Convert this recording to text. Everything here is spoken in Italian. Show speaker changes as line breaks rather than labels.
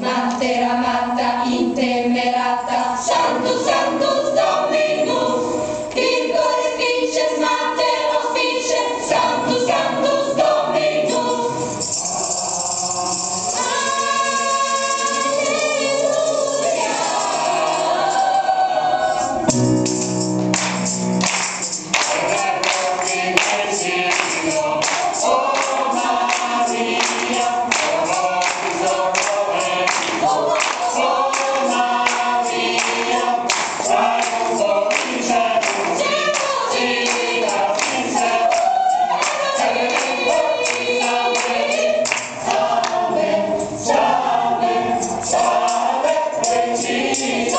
Mantera, matta, intemerata, santus, santus, dominus, virgole, vinces, mater, office, santo, santo, dominus. Alleluia. Spirit.